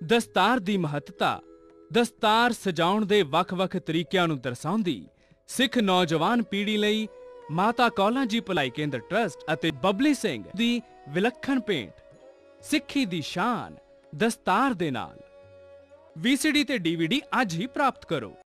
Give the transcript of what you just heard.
ਦਸਤਾਰ ਦੀ ਮਹੱਤਤਾ ਦਸਤਾਰ ਸਜਾਉਣ ਦੇ ਵੱਖ-ਵੱਖ ਤਰੀਕਿਆਂ ਨੂੰ ਦਰਸਾਉਂਦੀ ਸਿੱਖ ਨੌਜਵਾਨ ਪੀੜ੍ਹੀ ਲਈ ਮਾਤਾ ਕੌਲਾਂ ਜੀ ਭਲਾਈ ਕੇਂਦਰ ਟਰਸਟ ਅਤੇ ਬਬਲੀ ਸਿੰਘ ਦੀ ਵਿਲੱਖਣ ਪੇਂਟ ਸਿੱਖੀ ਦੀ ਸ਼ਾਨ ਦਸਤਾਰ ਦੇ ਨਾਲ ਵੀਸੀਡੀ ਤੇ ਡੀਵੀਡੀ ਅੱਜ ਹੀ ਪ੍ਰਾਪਤ ਕਰੋ